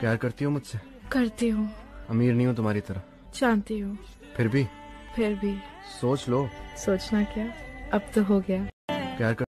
प्यार करती हो मुझसे? करती हूँ। अमीर नहीं हूँ तुम्हारी तरह। जानती हूँ। फिर भी? फिर भी। सोच लो। सोचना क्या? अब तो हो गया। प्यार कर